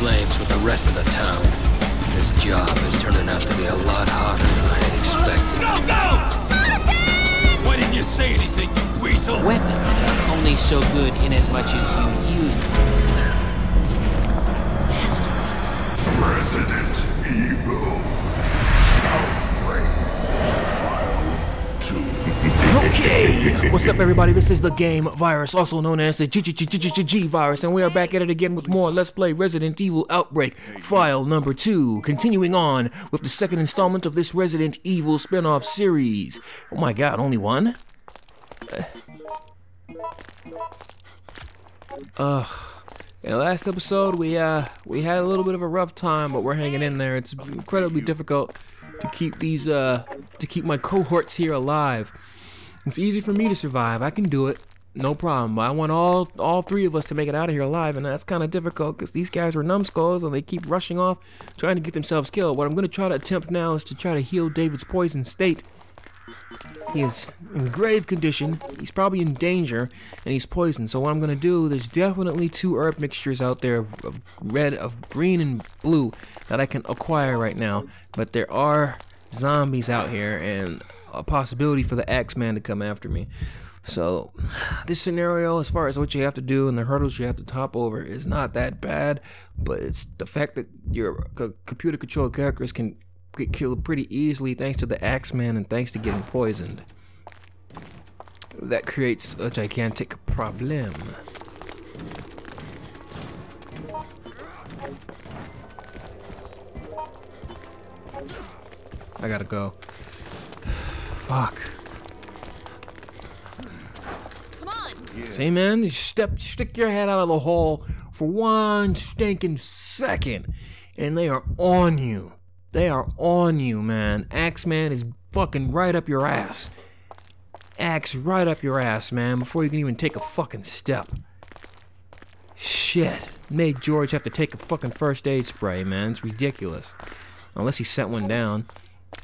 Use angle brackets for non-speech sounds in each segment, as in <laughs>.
flames with the rest of the town. This job is turning out to be a lot harder than I had expected. Go, go! Why didn't you say anything, you weasel? Weapons are only so good in as much as you use them. Resident Evil. Outbreak. File 2. Okay, what's up, everybody? This is the Game Virus, also known as the G Virus, and we are back at it again with more Let's Play Resident Evil Outbreak, file number two. Continuing on with the second installment of this Resident Evil spin off series. Oh my god, only one? Ugh. In the last episode, we uh we had a little bit of a rough time, but we're hanging in there. It's incredibly difficult to keep these uh to keep my cohorts here alive. It's easy for me to survive. I can do it. No problem. But I want all all three of us to make it out of here alive, and that's kind of difficult because these guys are numbskulls and they keep rushing off, trying to get themselves killed. What I'm going to try to attempt now is to try to heal David's poison state. He is in grave condition. He's probably in danger, and he's poisoned. So what I'm gonna do? There's definitely two herb mixtures out there of, of red, of green, and blue that I can acquire right now. But there are zombies out here, and a possibility for the Axeman to come after me. So, this scenario, as far as what you have to do and the hurdles you have to top over, is not that bad. But it's the fact that your c- computer-controlled characters can get killed pretty easily thanks to the Axeman and thanks to getting poisoned. That creates a gigantic problem. I gotta go. Fuck. Come on. See, man, you step, stick your head out of the hole for one stinking second, and they are on you. They are on you, man. Axeman is fucking right up your ass. Axe right up your ass, man, before you can even take a fucking step. Shit. Made George have to take a fucking first aid spray, man. It's ridiculous. Unless he sent one down.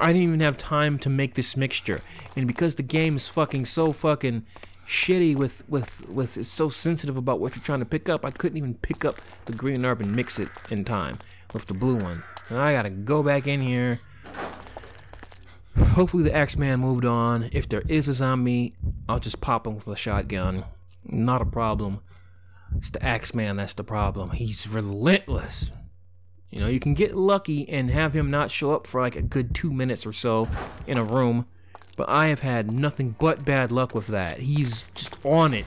I didn't even have time to make this mixture. And because the game is fucking so fucking shitty with with with it's so sensitive about what you're trying to pick up, I couldn't even pick up the green herb and mix it in time with the blue one. And I gotta go back in here. Hopefully the Axeman moved on. If there is a zombie, I'll just pop him with a shotgun. Not a problem. It's the Axeman that's the problem. He's relentless. You know, you can get lucky and have him not show up for like a good two minutes or so in a room, but I have had nothing but bad luck with that. He's just on it.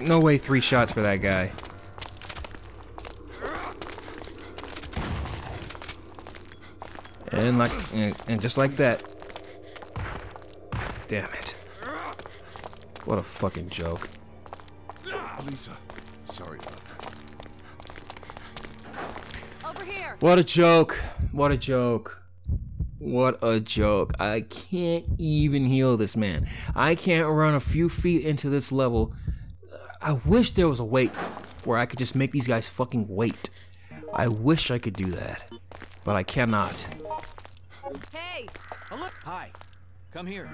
No way three shots for that guy. And like, and, just like that. Damn it. What a fucking joke. Lisa, sorry about that. Over here. What a joke. What a joke. What a joke. I can't even heal this man. I can't run a few feet into this level. I wish there was a wait where I could just make these guys fucking wait. I wish I could do that. But I cannot. Hey. Hi. Come here.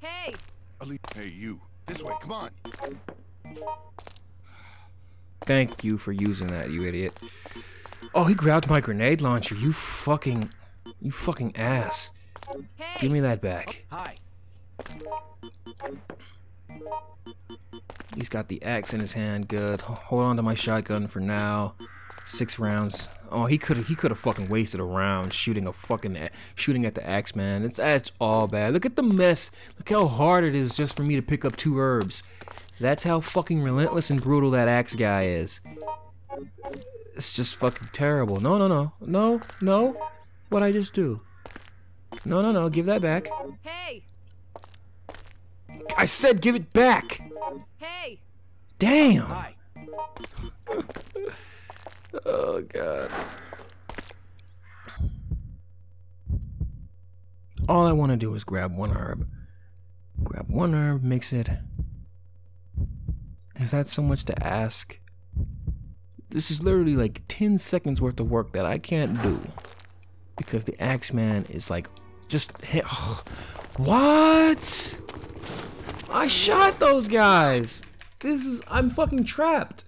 Hey. Ali- hey, you. This way, come on. Thank you for using that, you idiot. Oh, he grabbed my grenade launcher. You fucking. You fucking ass. Hey. Give me that back. Oh, hi. He's got the axe in his hand. Good. Hold on to my shotgun for now. Six rounds. Oh, he could he could have fucking wasted a round shooting a fucking a- shooting at the axe man. It's that's all bad. Look at the mess. Look how hard it is just for me to pick up two herbs. That's how fucking relentless and brutal that axe guy is. It's just fucking terrible. No, no, no, no, no. What I just do? No, no, no. Give that back. Hey. I said give it back. Hey. Damn. Hi. <laughs> Oh god. All I want to do is grab one herb. Grab one herb, mix it. Is that so much to ask? this is literally like 10 seconds worth of work that I can't do because the Axeman is like just hit. what? I shot those guys. This is I'm fucking trapped.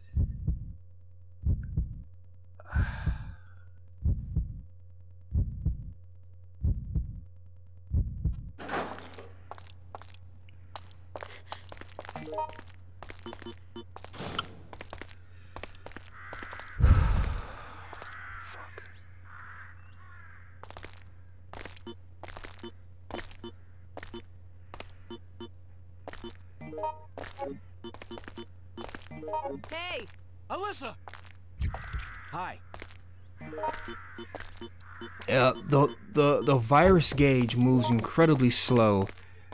Virus gauge moves incredibly slow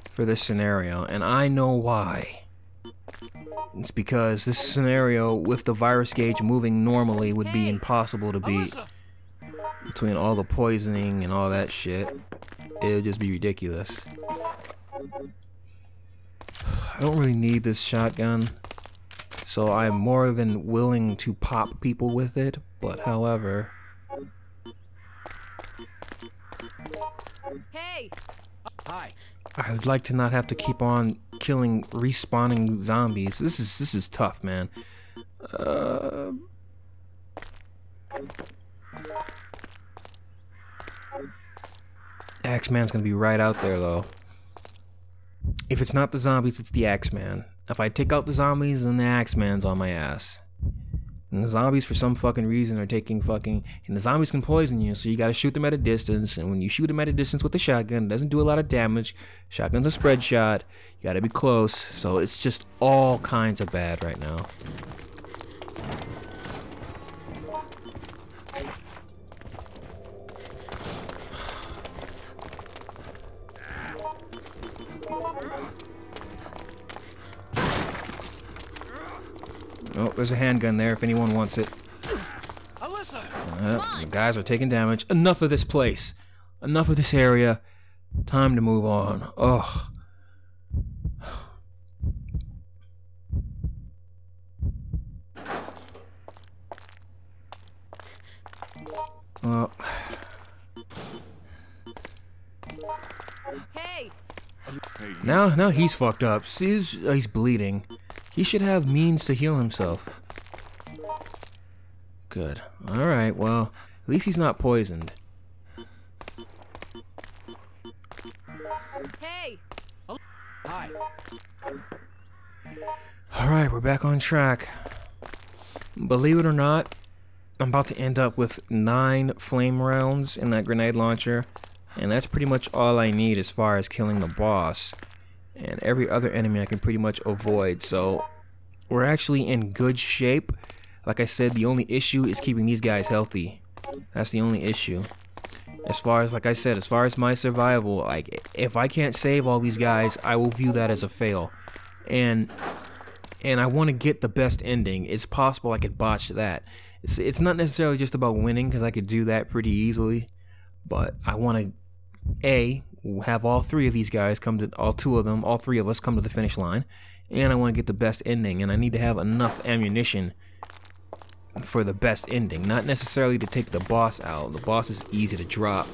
for this scenario, and I know why. It's because this scenario with the virus gauge moving normally would be impossible to beat. Between all the poisoning and all that shit, it would just be ridiculous. <sighs> I don't really need this shotgun, so I'm more than willing to pop people with it. But however, Hey! Hi. I would like to not have to keep on killing respawning zombies. This is this is tough, man. Uh, Axeman's gonna be right out there though. If it's not the zombies, it's the Axeman. If I take out the zombies, then the Axeman's on my ass. And the zombies, for some fucking reason, are taking fucking. And the zombies can poison you, so you gotta shoot them at a distance. And when you shoot them at a distance with a shotgun, it doesn't do a lot of damage. Shotgun's a spread shot. You gotta be close. So it's just all kinds of bad right now. Oh, there's a handgun there if anyone wants it. Alyssa! Uh, the guys are taking damage. Enough of this place. Enough of this area. Time to move on. Ugh. Well, Hey! Now now he's fucked up. See, he's, uh, he's bleeding. He should have means to heal himself. Good. All right. Well, at least he's not poisoned. Hey! Hi. All right, we're back on track. Believe it or not, I'm about to end up with nine flame rounds in that grenade launcher, and that's pretty much all I need as far as killing the boss. And every other enemy I can pretty much avoid, so we're actually in good shape. Like I said, the only issue is keeping these guys healthy. That's the only issue. As far as, like I said, as far as my survival, like, if I can't save all these guys, I will view that as a fail. And and I want to get the best ending. It's possible I could botch that. It's, it's not necessarily just about winning because I could do that pretty easily, but I want to a have all three of these guys come to all two of them, all three of us come to the finish line, and I want to get the best ending. And I need to have enough ammunition for the best ending, not necessarily to take the boss out. The boss is easy to drop,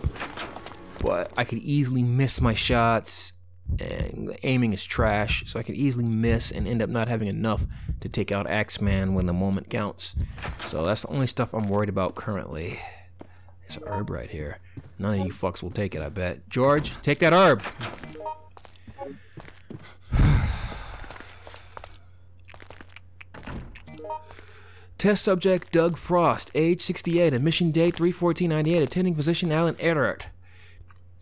but I could easily miss my shots and aiming is trash, so I could easily miss and end up not having enough to take out Axeman when the moment counts. So that's the only stuff I'm worried about currently. There's a herb right here. None of you fucks will take it, I bet. George, take that herb. <sighs> Test subject Doug Frost, age 68, admission date 31498, attending physician Alan Earhart.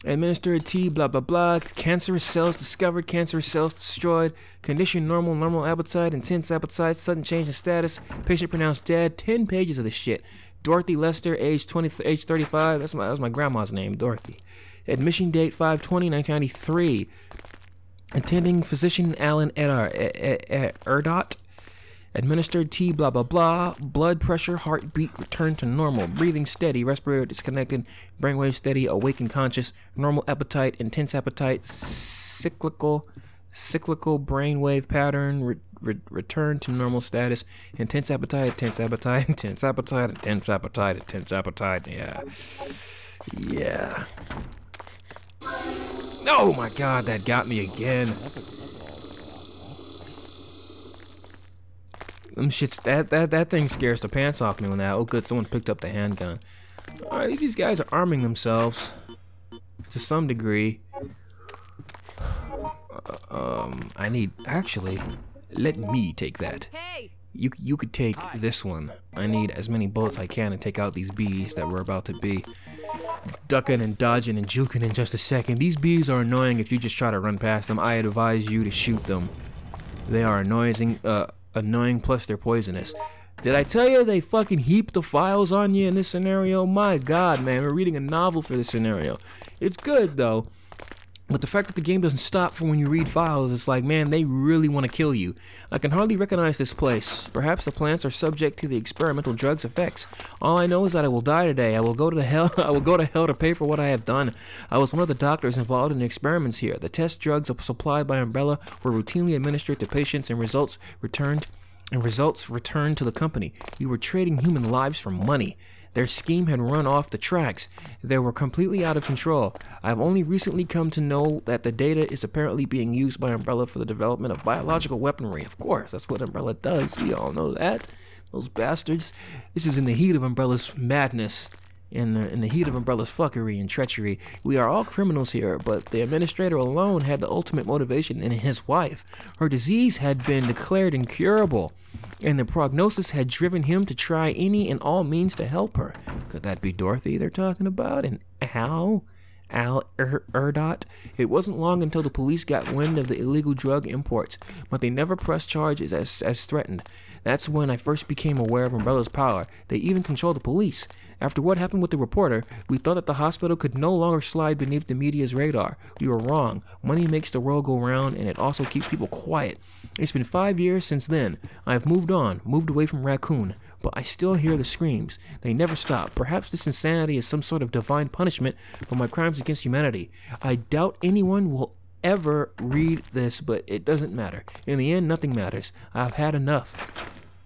Administered T, blah blah blah. Cancerous cells discovered, cancerous cells destroyed. Condition normal, normal appetite, intense appetite, sudden change in status. Patient pronounced dead. 10 pages of this shit. Dorothy Lester, age 20, age 35. That's my, that was my grandma's name, Dorothy. Admission date 520, 1993. Attending physician Alan Edar, uh, E- E- E- Erdot. Administered T, blah blah blah. Blood pressure, heartbeat returned to normal. Breathing steady, respirator disconnected. Brainwave steady, awake and conscious. Normal appetite, intense appetite, cyclical, cyclical brainwave pattern re- re- return to normal status. Intense appetite intense appetite <laughs> intense appetite intense appetite intense appetite. Yeah. Yeah. Oh my god that got me again. Them shits that that that thing scares the pants off me when that oh good someone picked up the handgun. All right these guys are arming themselves to some degree um, I need actually. Let me take that. Hey! You you could take this one. I need as many bullets I can to take out these bees that we're about to be ducking and dodging and juking in just a second. These bees are annoying if you just try to run past them. I advise you to shoot them. They are annoying, uh, annoying plus they're poisonous. Did I tell you they fucking heap the files on you in this scenario? My god, man, we're reading a novel for this scenario. It's good though. But the fact that the game doesn't stop for when you read files, it's like, man, they really want to kill you. I can hardly recognize this place. Perhaps the plants are subject to the experimental drug's effects. All I know is that I will die today. I will go to the <laughs> hell. I will go to hell to pay for what I have done. I was one of the doctors involved in the experiments here. The test drugs supplied by Umbrella were routinely administered to patients, and results returned. And results returned to the company. We were trading human lives for money. Their scheme had run off the tracks. They were completely out of control. I've only recently come to know that the data is apparently being used by Umbrella for the development of biological weaponry. Of course, that's what Umbrella does. We all know that. Those bastards. This is in the heat of Umbrella's madness. In the, in the heat of Umbrella's fuckery and treachery, we are all criminals here, but the administrator alone had the ultimate motivation in his wife. Her disease had been declared incurable and the prognosis had driven him to try any and all means to help her. Could that be Dorothy they're talking about? And Al? Al er Erdot? It wasn't long until the police got wind of the illegal drug imports, but they never pressed charges as, as threatened. That's when I first became aware of Umbrella's power. They even control the police. After what happened with the reporter, we thought that the hospital could no longer slide beneath the media's radar. We were wrong. Money makes the world go round, and it also keeps people quiet. It's been five years since then. I have moved on, moved away from Raccoon, but I still hear the screams. They never stop. Perhaps this insanity is some sort of divine punishment for my crimes against humanity. I doubt anyone will ever read this, but it doesn't matter. In the end, nothing matters. I've had enough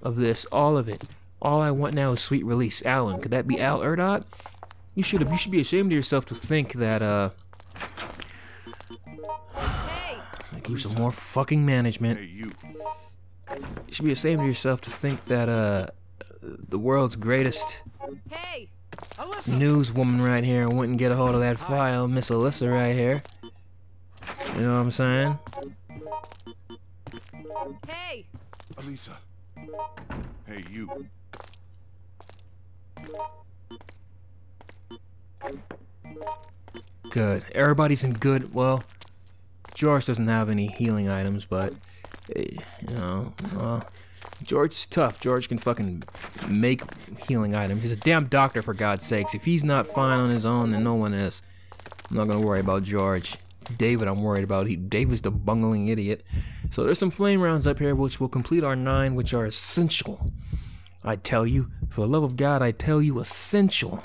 of this, all of it. All I want now is sweet release. Alan, could that be Al Erdot? You should have. You should be ashamed of yourself to think that. Uh, <sighs> Hey! give some more fucking management. Hey, you. You should be ashamed of yourself to think that uh, the world's greatest Hey! Newswoman right here wouldn't get a hold of that file, Miss Alyssa right here. You know what I'm saying? Hey! Alyssa. Hey, you. Good. Everybody's in good. Well, George doesn't have any healing items, but eh, you know, well, George is tough. George can fucking make healing items. He's a damn doctor, for God's sakes. If he's not fine on his own, then no one is. I'm not gonna worry about George. David, I'm worried about. He David's the bungling idiot. So there's some flame rounds up here, which will complete our nine, which are essential. I tell you, for the love of God, I tell you, essential.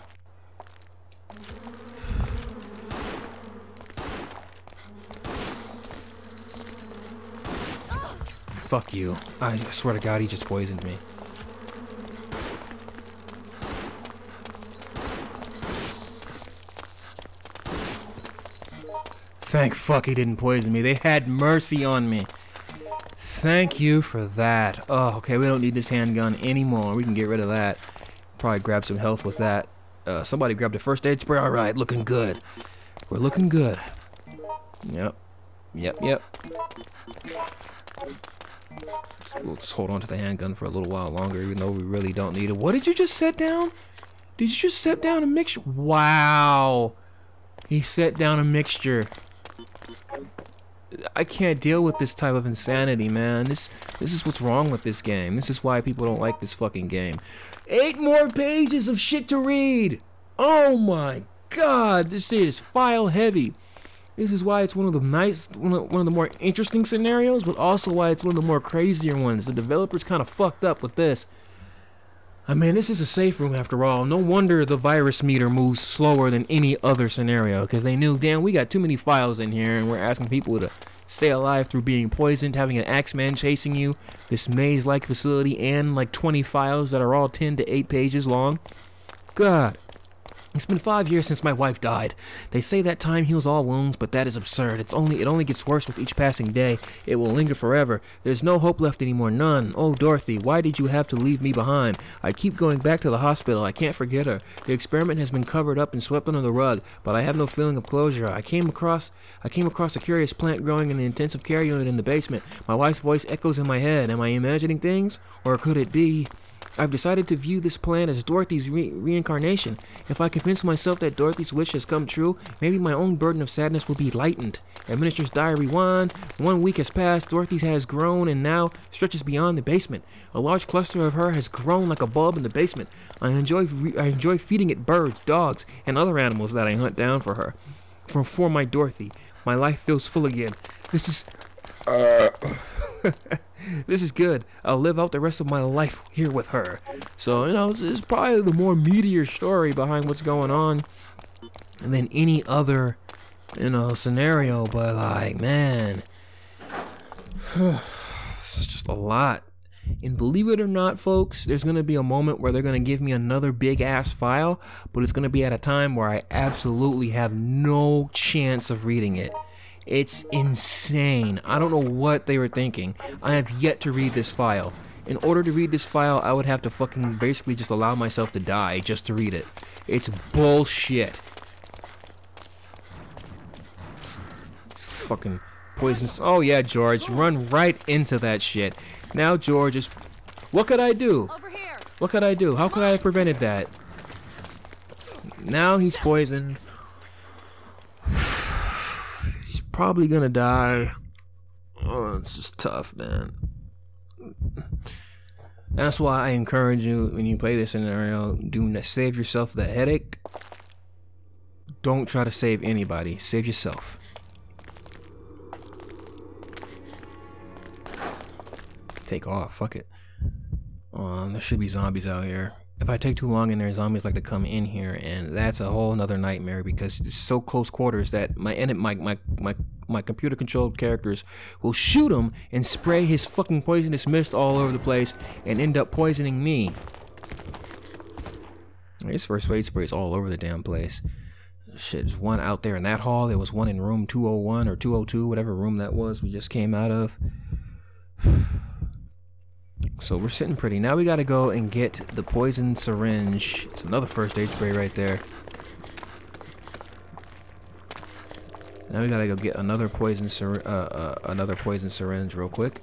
Fuck you. I swear to God, he just poisoned me. Thank fuck he didn't poison me. They had mercy on me. Thank you for that. Oh, okay, we don't need this handgun anymore. We can get rid of that. Probably grab some health with that. Uh, somebody grabbed a first aid spray. All right, looking good. We're looking good. Yep. Yep, yep. We'll just hold on to the handgun for a little while longer, even though we really don't need it. What did you just set down? Did you just set down a mixture? Wow. He set down a mixture. I can't deal with this type of insanity, man. This this is what's wrong with this game. This is why people don't like this fucking game. Eight more pages of shit to read. Oh my god, this is file heavy. This is why it's one of the nice, one of, one of the more interesting scenarios, but also why it's one of the more crazier ones. The developers kind of fucked up with this. I mean, this is a safe room after all. No wonder the virus meter moves slower than any other scenario, because they knew, damn, we got too many files in here, and we're asking people to stay alive through being poisoned, having an Axeman chasing you, this maze-like facility, and like 20 files that are all 10 to 8 pages long. God. It's been five years since my wife died. They say that time heals all wounds, but that is absurd. It's only it only gets worse with each passing day. It will linger forever. There's no hope left anymore, none. Oh, Dorothy, why did you have to leave me behind? I keep going back to the hospital. I can't forget her. The experiment has been covered up and swept under the rug, but I have no feeling of closure. I came across I came across a curious plant growing in the intensive care unit in the basement. My wife's voice echoes in my head. Am I imagining things, or could it be? I've decided to view this plan as Dorothy's re- reincarnation. If I convince myself that Dorothy's wish has come true, maybe my own burden of sadness will be lightened. Administer's diary one. One week has passed. Dorothy has grown and now stretches beyond the basement. A large cluster of her has grown like a bulb in the basement. I enjoy I enjoy feeding it birds, dogs, and other animals that I hunt down for her. For for my Dorothy, my life feels full again. This is uh, <laughs> this is good. I'll live out the rest of my life here with her. So, you know, it's, probably the more meatier story behind what's going on than any other, you know, scenario. But, like, man, <sighs> it's just a lot. And believe it or not, folks, there's going to be a moment where they're going to give me another big ass file, but it's going to be at a time where I absolutely have no chance of reading it. It's insane. I don't know what they were thinking. I have yet to read this file. In order to read this file, I would have to fucking basically just allow myself to die just to read it. It's bullshit. It's fucking poisonous. Oh yeah, George, run right into that shit. Now George is... What could I do? Over here. What could I do? How could I have prevented that? Now he's poisoned. He's probably gonna die. Oh, it's just tough, man. That's why I encourage you when you play this scenario, do not save yourself the headache. Don't try to save anybody. Save yourself. Take off. Fuck it. Um, there should be zombies out here. If I take too long in there, zombies like to come in here, and that's a whole nother nightmare because it's so close quarters that my my my my my computer controlled characters will shoot him and spray his fucking poisonous mist all over the place and end up poisoning me. His first aid spray is all over the damn place. Shit, there's one out there in that hall. There was one in room 201 or 202, whatever room that was we just came out of. <sighs> So we're sitting pretty. Now we gotta go and get the poison syringe. It's another first aid spray right there. Now we gotta go get another poison uh, uh, another poison syringe real quick,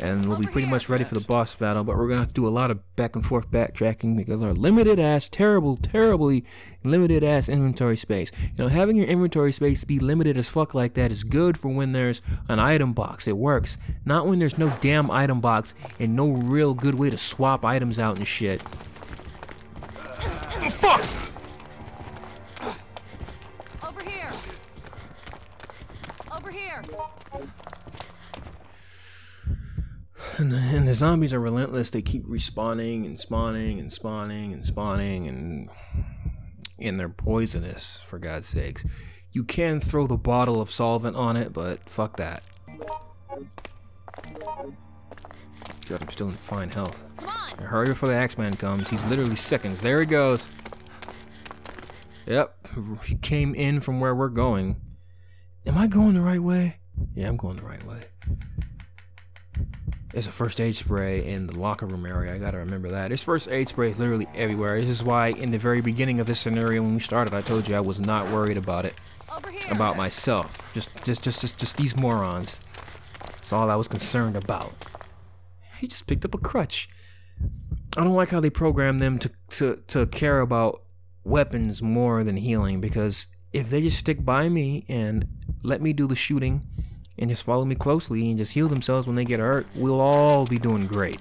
and we'll be pretty much ready for the boss battle. But we're gonna do a lot of back and forth backtracking because our limited ass, terrible, terribly limited ass inventory space. You know, having your inventory space be limited as fuck like that is good for when there's an item box. It works. Not when there's no damn item box and no real good way to swap items out and shit. Oh, fuck! And the, and the zombies are relentless. They keep respawning and spawning and spawning and spawning and and they're poisonous for God's sakes. You can throw the bottle of solvent on it, but fuck that. God, I'm still in fine health. Come on. Now hurry before the Axeman comes. He's literally seconds. There he goes. Yep, he came in from where we're going. Am I going the right way? Yeah, I'm going the right way. There's a first aid spray in the locker room area. I gotta remember that. This first aid spray is literally everywhere. This is why, in the very beginning of this scenario, when we started, I told you I was not worried about it, about myself. Just, just, just, just, just these morons. That's all I was concerned about. He just picked up a crutch. I don't like how they program them to, to, to care about weapons more than healing because if they just stick by me and let me do the shooting and just follow me closely and just heal themselves when they get hurt, we'll all be doing great.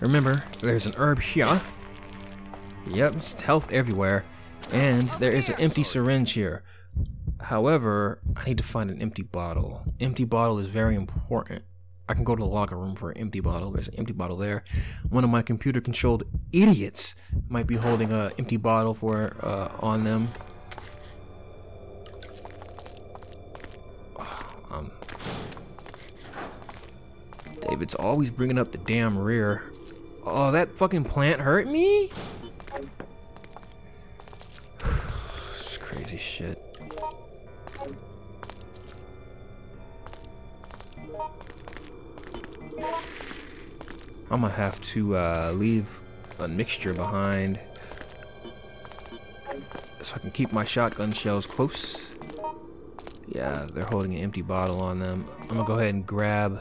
Remember, there's an herb here. Yep, it's health everywhere. And there is an empty syringe here. However, I need to find an empty bottle. Empty bottle is very important. I can go to the locker room for an empty bottle. There's an empty bottle there. One of my computer controlled idiots might be holding an empty bottle for uh, on them. It's always bringing up the damn rear. Oh, that fucking plant hurt me? <sighs> It's crazy shit. I'm gonna have to uh, leave a mixture behind so I can keep my shotgun shells close. Yeah, they're holding an empty bottle on them. I'm gonna go ahead and grab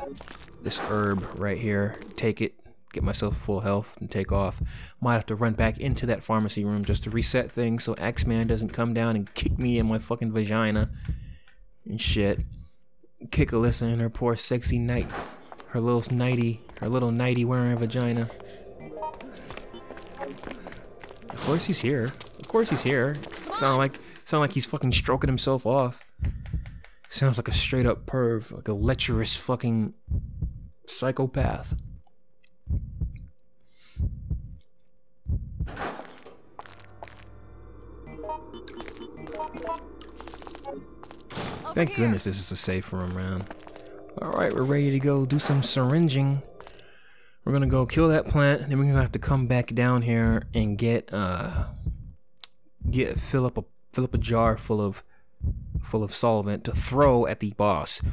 this herb right here, take it, get myself full health, and take off. Might have to run back into that pharmacy room just to reset things so Axeman doesn't come down and kick me in my fucking vagina and shit. Kick Alyssa in her poor sexy night, her little nighty, her little nighty wearing a vagina. Of course he's here. Of course he's here. Sound like sound like he's fucking stroking himself off. Sounds like a straight up perv, like a lecherous fucking psychopath. Over Thank here. goodness this is a safe room, man. Alright, we're ready to go do some syringing. We're gonna go kill that plant, then we're gonna have to come back down here and get uh get fill up a fill up a jar full of full of solvent to throw at the boss.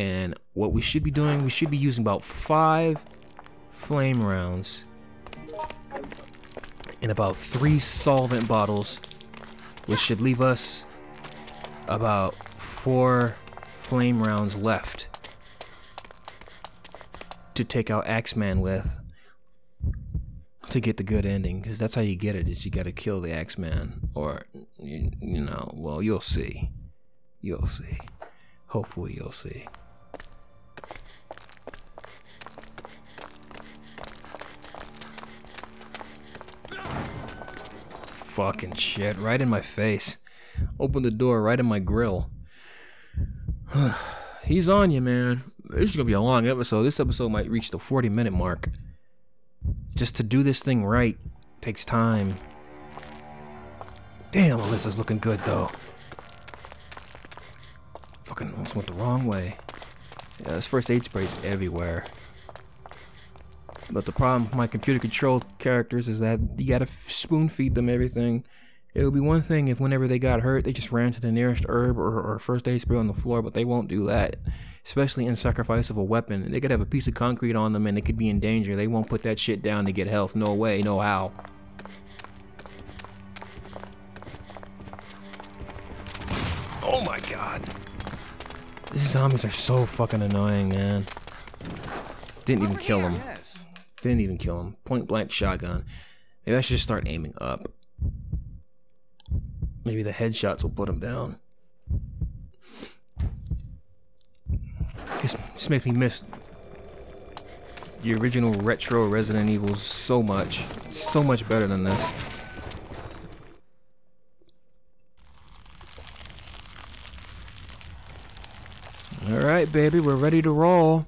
And what we should be doing, we should be using about five flame rounds and about three solvent bottles, which should leave us about four flame rounds left to take out Axeman with to get the good ending. Because that's how you get it is you got to kill the Axeman or you, you know well you'll see. You'll see. Hopefully you'll see fucking shit right in my face. Open the door right in my grill. <sighs> He's on you man. This is gonna be a long episode. This episode might reach the 40 minute mark. Just to do this thing right takes time. Damn alyssa's looking good though. Fucking almost went the wrong way. Yeah this first aid spray's everywhere but the problem with my computer controlled characters is that you gotta spoon feed them everything. It would be one thing if whenever they got hurt, they just ran to the nearest herb or, or first aid spray on the floor, but they won't do that. Especially in sacrifice of a weapon. They could have a piece of concrete on them and they could be in danger. They won't put that shit down to get health. No way, no how. Oh my god. These zombies are so fucking annoying, man. Didn't even Over kill here. Didn't even kill him. Point blank shotgun. Maybe I should just start aiming up. Maybe the headshots will put him down. This, this makes me miss the original retro Resident Evil so much. So much better than this. Alright, baby, we're ready to roll.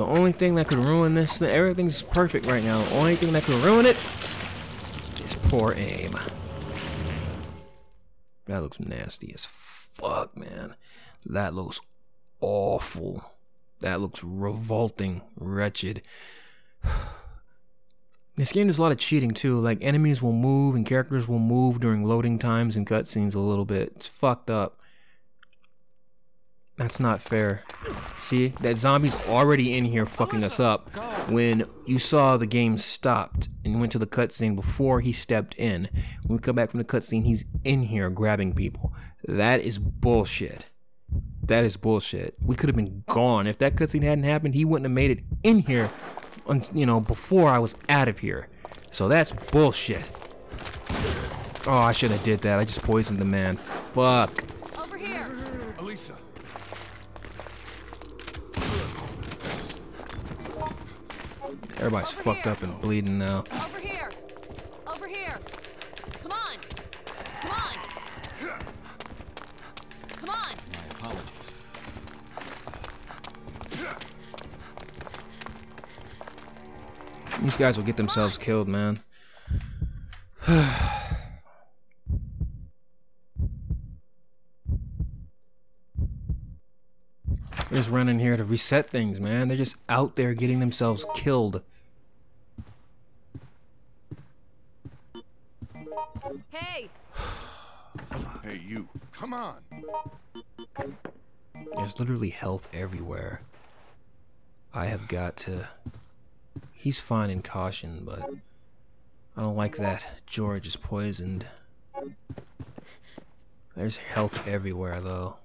The only thing that could ruin this, thing, everything's perfect right now. The only thing that could ruin it is poor aim. That looks nasty as fuck, man. That looks awful. That looks revolting, wretched. <sighs> This game does a lot of cheating too. Like enemies will move and characters will move during loading times and cutscenes a little bit. It's fucked up. That's not fair. See, that zombie's already in here fucking us up. When you saw the game stopped and went to the cutscene before he stepped in, when we come back from the cutscene, he's in here grabbing people. That is bullshit. That is bullshit. We could have been gone if that cutscene hadn't happened. He wouldn't have made it in here, you know, before I was out of here. So that's bullshit. Oh, I should have did that. I just poisoned the man. Fuck. Everybody's Over fucked here. up and bleeding now. Over here. Over here. Come on. Come on. Come on. My apologies. These guys will get themselves killed, man. Running here to reset things, man. They're just out there getting themselves killed. Hey! <sighs> Hey, you. Come on. There's literally health everywhere. I have got to. He's fine in caution, but I don't like that George is poisoned. There's health everywhere, though.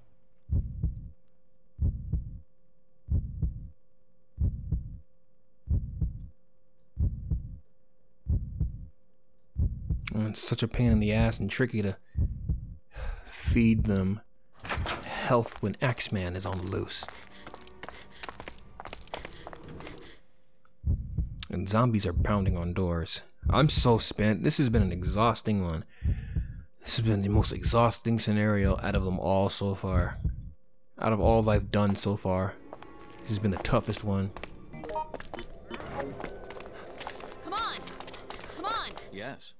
It's such a pain in the ass and tricky to feed them health when Axeman is on the loose. And zombies are pounding on doors. I'm so spent. This has been an exhausting one. This has been the most exhausting scenario out of them all so far. Out of all I've done so far. This has been the toughest one. Come on! Come on! Yes.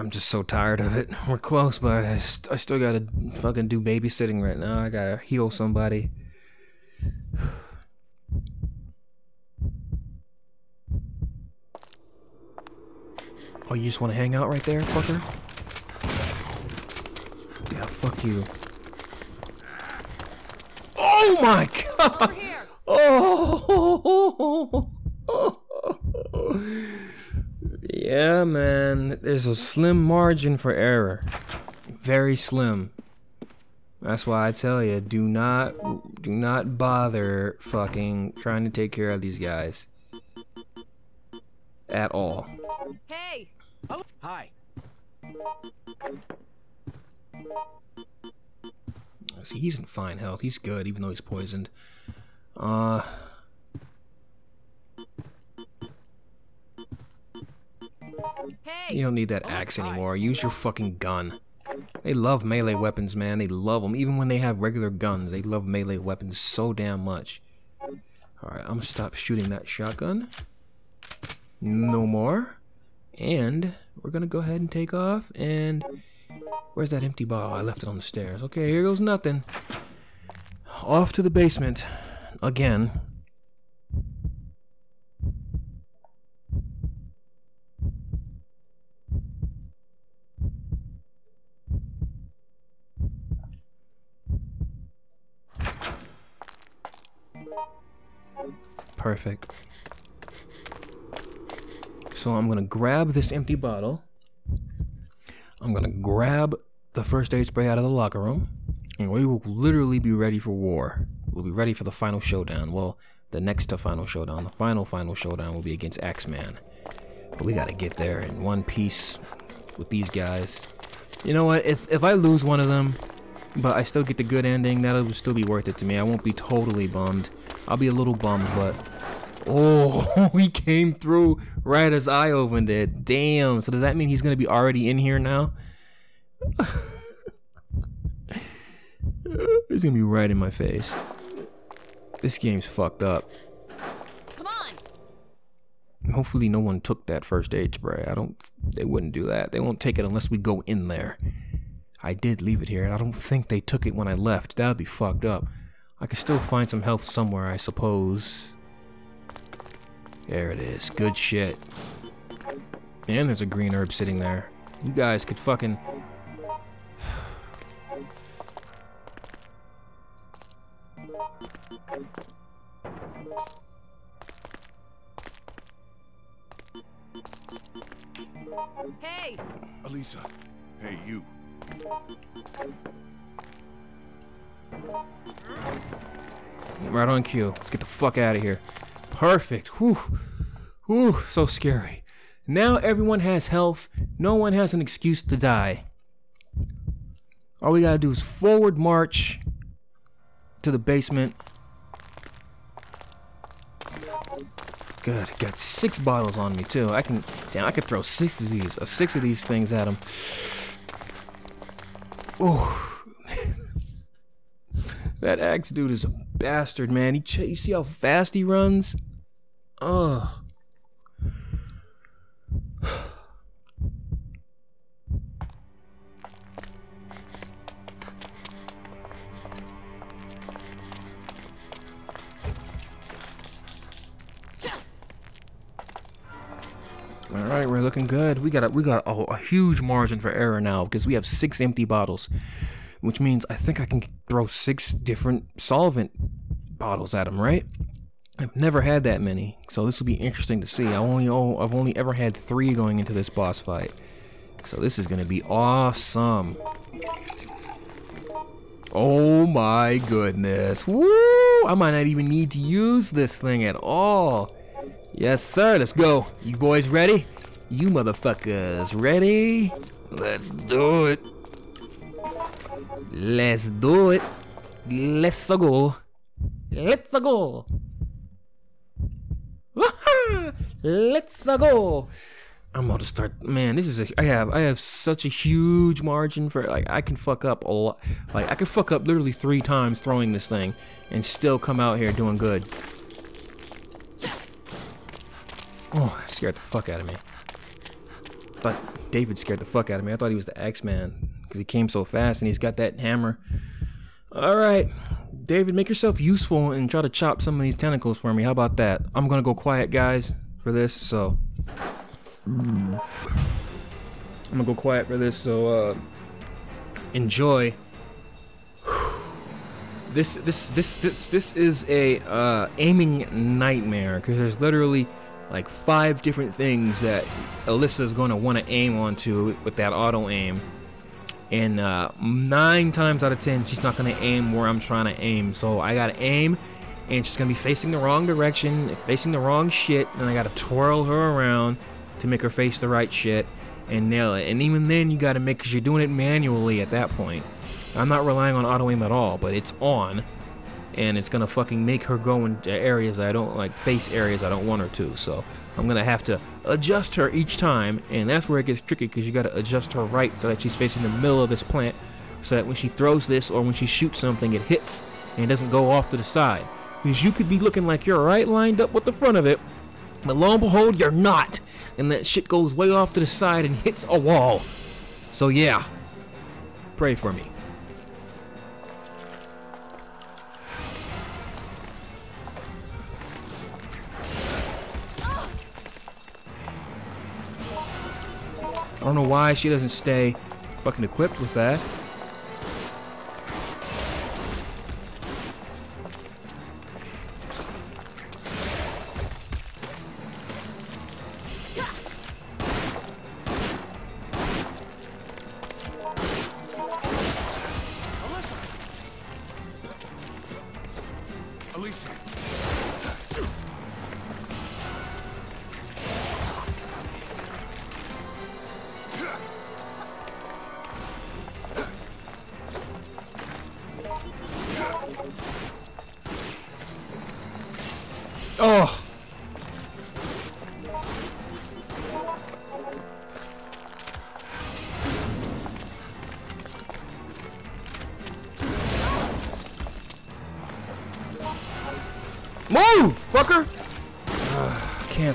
I'm just so tired of it. We're close, but I, st- I still gotta fucking do babysitting right now. I gotta heal somebody. Oh, you just wanna hang out right there, fucker? Yeah, fuck you. Oh my <laughs> god! Oh! <laughs> yeah, man. There's a slim margin for error. Very slim. That's why I tell you, do not, do not bother fucking trying to take care of these guys. At all. Hey! Hello? Hi. See, he's in fine health. He's good, even though he's poisoned. Uh. Hey! You don't need that axe anymore. Use your fucking gun. They love melee weapons, man. They love them. Even when they have regular guns, they love melee weapons so damn much. Alright, I'm gonna stop shooting that shotgun. No more. And we're gonna go ahead and take off. And where's that empty bottle? I left it on the stairs. Okay, here goes nothing. Off to the basement. Again. Perfect. So I'm gonna grab this empty bottle. I'm gonna grab the first aid spray out of the locker room, and we will literally be ready for war. We'll be ready for the final showdown. Well, the next to final showdown. The final final showdown will be against Axeman. But we gotta get there in one piece with these guys. You know what? If if I lose one of them, but I still get the good ending, that'll still be worth it to me. I won't be totally bummed. I'll be a little bummed, but oh, <laughs> he came through right as I opened it. Damn. So does that mean he's gonna be already in here now? <laughs> he's gonna be right in my face. This game's fucked up. Come on! Hopefully no one took that first aid spray. I don't they wouldn't do that. They won't take it unless we go in there. I did leave it here, and I don't think they took it when I left. That'd be fucked up. I could still find some health somewhere, I suppose. There it is. Good shit. And there's a green herb sitting there. You guys could fucking... Hey! Alyssa. Hey, you. Right on cue. Let's get the fuck out of here. Perfect. Whew. Whew. So scary. Now everyone has health. No one has an excuse to die. All we gotta do is forward march to the basement. Good. Got six bottles on me too. I can. Damn. I could throw six of these. Uh, six of these things at him. Ooh. That axe dude is a bastard, man. He you see how fast he runs? Ugh. All right, we're looking good. We got a, we got a, a huge margin for error now because we have six empty bottles, which means I think I can throw six different solvent bottles at him. Right? I've never had that many, so this will be interesting to see. I only oh, I've only ever had three going into this boss fight, so this is gonna be awesome. Oh my goodness! Woo! I might not even need to use this thing at all. Yes, sir. Let's go. You boys ready? You motherfuckers ready? Let's do it. Let's do it. Let's go. Let's go. Let's go. I'm about to start. Man, this is a. I have. I have such a huge margin for like. I can fuck up a lot. Like I can fuck up literally three times throwing this thing, and still come out here doing good. Oh, scared the fuck out of me. Thought David scared the fuck out of me. I thought he was the Axeman because he came so fast and he's got that hammer. All right, David, make yourself useful and try to chop some of these tentacles for me. How about that? I'm gonna go quiet, guys, for this. So I'm gonna go quiet for this. So uh, enjoy. <sighs> This this this this this is a uh, aiming nightmare because there's literally like five different things that Alyssa's to want to aim onto with that auto aim. And uh, nine times out of ten, she's not to aim where I'm trying to aim. So I got to aim, and she's to be facing the wrong direction, facing the wrong shit, and I got to twirl her around to make her face the right shit and nail it. And even then, you got to make, because you're doing it manually at that point. I'm not relying on auto aim at all, but it's on and it's gonna fucking make her go into areas I don't like face areas I don't want her to so I'm gonna have to adjust her each time and that's where it gets tricky because you gotta adjust her right so that she's facing the middle of this plant so that when she throws this or when she shoots something it hits and doesn't go off to the side. Because you could be looking like you're right lined up with the front of it but lo and behold you're not. And that shit goes way off to the side and hits a wall. So yeah. Pray for me I don't know why she doesn't stay fucking equipped with that.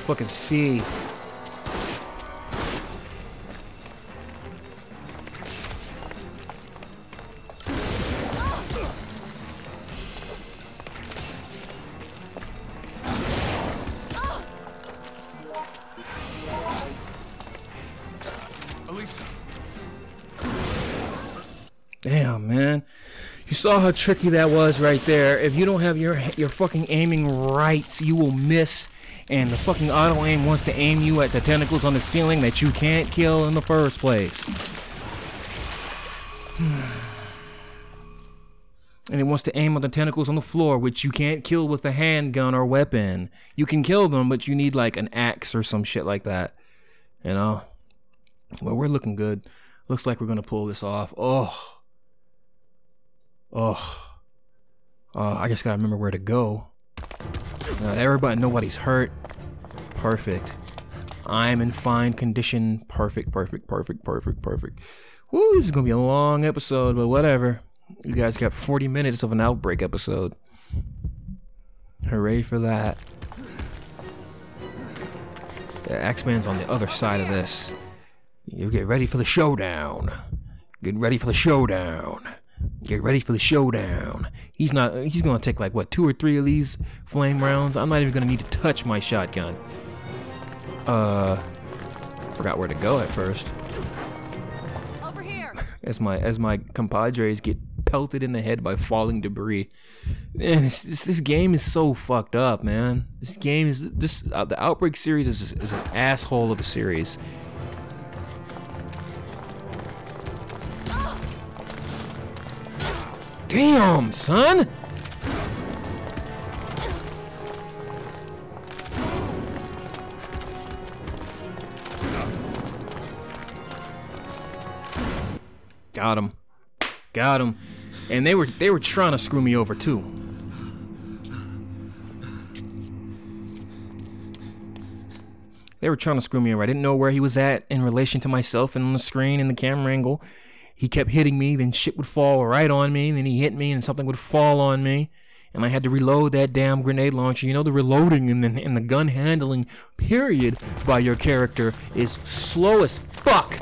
Fucking see. You saw how tricky that was right there. If you don't have your your fucking aiming right, you will miss. And the fucking auto aim wants to aim you at the tentacles on the ceiling that you can't kill in the first place. <sighs> And it wants to aim on the tentacles on the floor, which you can't kill with a handgun or weapon. You can kill them, but you need like an axe or some shit like that. You know? Well, we're looking good. Looks like we're gonna pull this off. Oh. Oh. Uh, I just gotta remember where to go. Uh, everybody, nobody's hurt. Perfect. I'm in fine condition. Perfect, perfect, perfect, perfect, perfect. Woo, this is gonna be a long episode, but whatever. You guys got 40 minutes of an outbreak episode. Hooray for that. The Axeman's on the other side of this. You get ready for the showdown. Get ready for the showdown. Get ready for the showdown. He's not. He's gonna take like what two or three of these flame rounds. I'm not even gonna need to touch my shotgun. Uh, forgot where to go at first. Over here. <laughs> As my as my compadres get pelted in the head by falling debris. Man, this, this, this game is so fucked up, man. This game is this uh, the Outbreak series is is an asshole of a series. Damn, son. Got him. Got him. And they were they were trying to screw me over too. They were trying to screw me over. I didn't know where he was at in relation to myself and on the screen and the camera angle. He kept hitting me, then shit would fall right on me, then he hit me and something would fall on me. And I had to reload that damn grenade launcher. You know the reloading and the, and the gun handling period by your character is slow as fuck.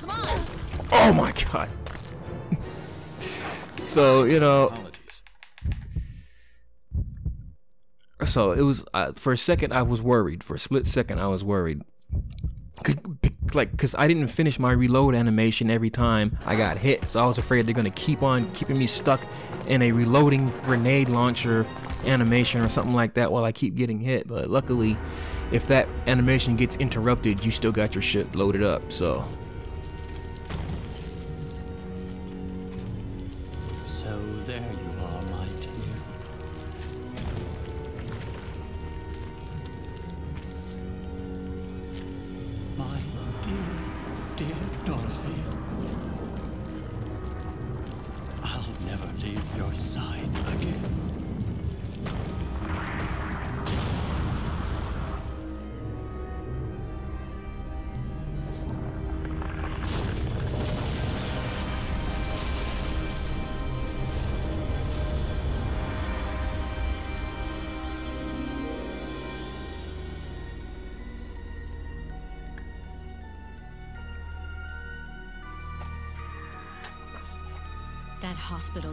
Come on. Oh my god. <laughs> so, you know, so it was uh, for a second I was worried. For a split second I was worried. Like, cause I didn't finish my reload animation every time I got hit, so I was afraid they're gonna keep on keeping me stuck in a reloading grenade launcher animation or something like that while I keep getting hit. But luckily, if that animation gets interrupted, you still got your shit loaded up. So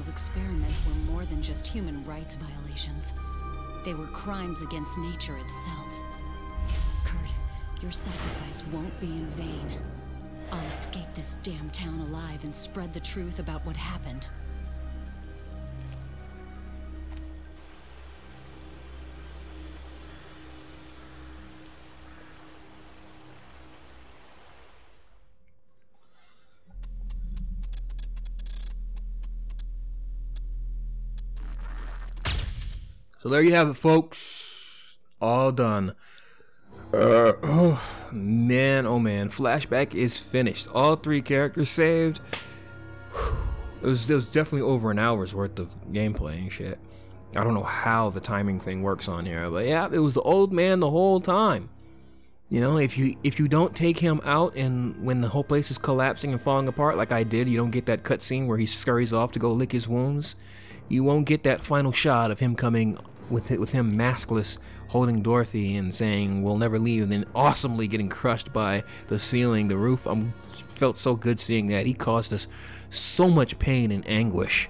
hospital's experiments were more than just human rights violations. They were crimes against nature itself. Kurt, your sacrifice won't be in vain. I'll escape this damn town alive and spread the truth about what happened. So there you have it, folks. All done. Uh, <clears throat> oh, man, oh man. Flashback is finished. All three characters saved. It was, it was definitely over an hour's worth of gameplay and shit. I don't know how the timing thing works on here, but yeah, it was the old man the whole time. You know, if you if you don't take him out and when the whole place is collapsing and falling apart like I did, you don't get that cutscene where he scurries off to go lick his wounds. You won't get that final shot of him coming with with him maskless, holding Dorothy and saying "We'll never leave," and then awesomely getting crushed by the ceiling, the roof. I'm felt so good seeing that. He caused us so much pain and anguish.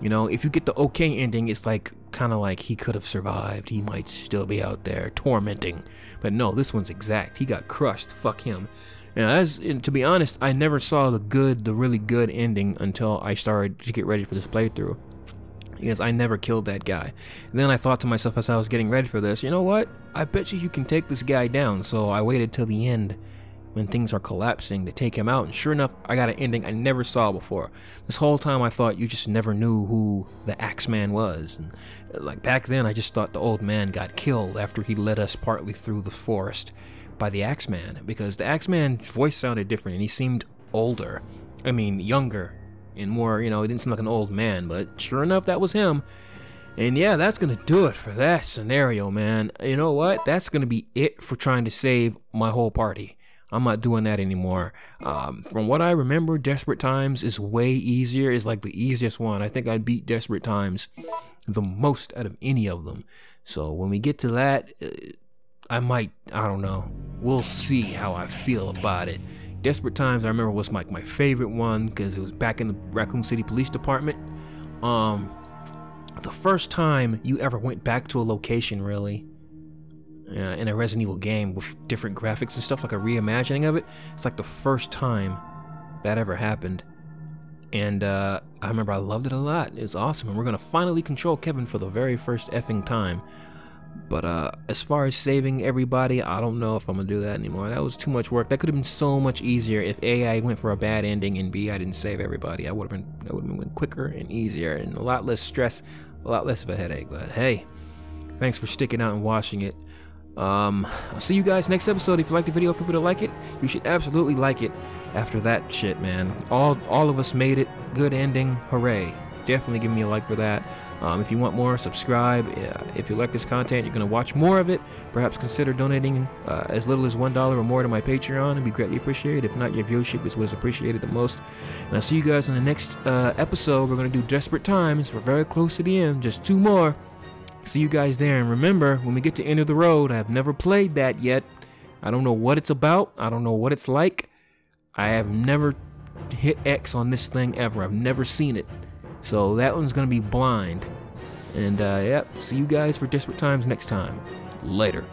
You know, if you get the okay ending, it's like kind of like he could have survived. He might still be out there tormenting. But no, this one's exact. He got crushed. Fuck him. And as and to be honest, I never saw the good, the really good ending until I started to get ready for this playthrough. Because I never killed that guy. And then I thought to myself as I was getting ready for this, you know what? I bet you you can take this guy down. So I waited till the end when things are collapsing to take him out. And sure enough, I got an ending I never saw before. This whole time I thought you just never knew who the Axeman was. And uh, like back then, I just thought the old man got killed after he led us partly through the forest by the Axeman. Because the Axeman's voice sounded different and he seemed older. I mean, younger and more, you know, he didn't seem like an old man, but sure enough, that was him. And yeah, that's gonna do it for that scenario, man. You know what? That's gonna be it for trying to save my whole party. I'm not doing that anymore. Um, from what I remember, Desperate Times is way easier. Is like the easiest one. I think I beat Desperate Times the most out of any of them. So when we get to that, uh, I might. I don't know. We'll see how I feel about it. Desperate Times, I remember was like my favorite one because it was back in the Raccoon City Police Department. Um, the first time you ever went back to a location, really. uh, in a Resident Evil game with different graphics and stuff, like a reimagining of it. It's like the first time that ever happened. And uh, I remember I loved it a lot. It was awesome. And we're going to finally control Kevin for the very first effing time. But uh, as far as saving everybody, I don't know if I'm gonna do that anymore. That was too much work. That could have been so much easier if A, I went for a bad ending, and B, I didn't save everybody. I would have been, that would have been quicker and easier, and a lot less stress, a lot less of a headache. But hey, thanks for sticking out and watching it. Um, I'll see you guys next episode. If you like the video, feel free to like it. You should absolutely like it after that shit, man. All all of us made it. Good ending. Hooray. Definitely give me a like for that. Um, if you want more, subscribe. If you like this content, you're going to watch more of it. Perhaps consider donating uh, as little as $1 or more to my Patreon. It'd be greatly appreciated. If not, your viewership is what's appreciated the most. And I'll see you guys in the next uh, episode. We're going to do Desperate Times. We're very close to the end. Just two more. See you guys there. And remember, when we get to End of the Road, I've never played that yet. I don't know what it's about. I don't know what it's like. I have never hit X on this thing ever. I've never seen it. So that one's going to be blind. And uh, yep, see you guys for Desperate Times next time. Later.